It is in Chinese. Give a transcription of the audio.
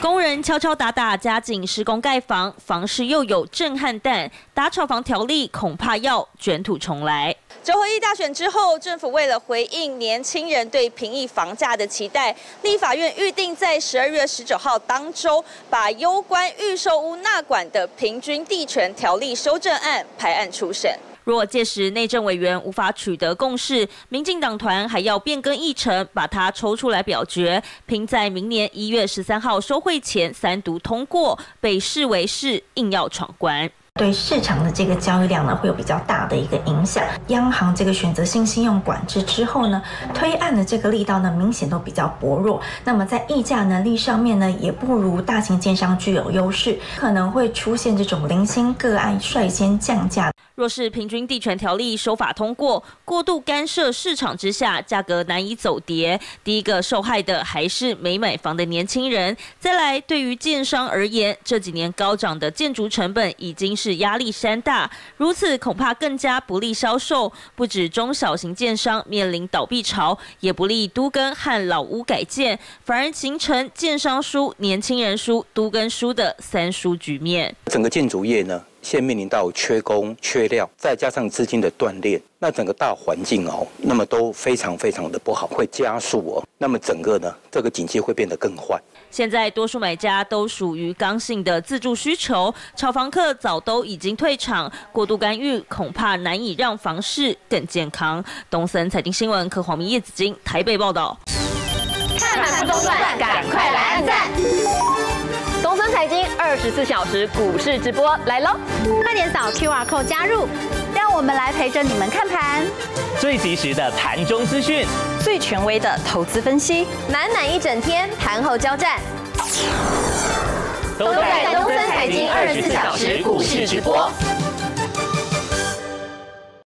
工人敲敲打打，加紧施工盖房，房市又有震撼弹，打炒房条例恐怕要卷土重来。九合一大选之后，政府为了回应年轻人对平抑房价的期待，立法院预定在十二月十九号当周，把攸关预售屋纳管的平均地权条例修正案排案初审。若届时内政委员无法取得共识，民进党团还要变更议程，把它抽出来表决，拼在明年一月十三号收会前三读通过，被视为是硬要闯关。对市场的这个交易量呢，会有比较大的一个影响。央行这个选择性信用管制之后呢，推案的这个力道呢，明显都比较薄弱。那么在议价能力上面呢，也不如大型建商具有优势，可能会出现这种零星个案率先降价。若是平均地权条例修法通过，过度干涉市场之下，价格难以走跌。第一个受害的还是没买房的年轻人。再来，对于建商而言，这几年高涨的建筑成本已经是压力山大，如此恐怕更加不利销售。不止中小型建商面临倒闭潮，也不利都更和老屋改建，反而形成建商输、年轻人输、都更输的三输局面。整个建筑业呢？现面临到缺工、缺料，再加上资金的断裂，那整个大环境哦，那么都非常非常的不好，会加速哦。那么整个呢，这个景气会变得更坏。现在多数买家都属于刚性的自住需求，炒房客早都已经退场，过度干预恐怕难以让房市更健康。东森财经新闻，柯黄明、叶子金，台北报道。看盘不中断，赶快来按赞。十四小时股市直播来喽！快点扫 Q R code 加入，让我们来陪着你们看盘。最及时的盘中资讯，最权威的投资分析，满满一整天盘后交战，都在东森财经二十四小时股市直播。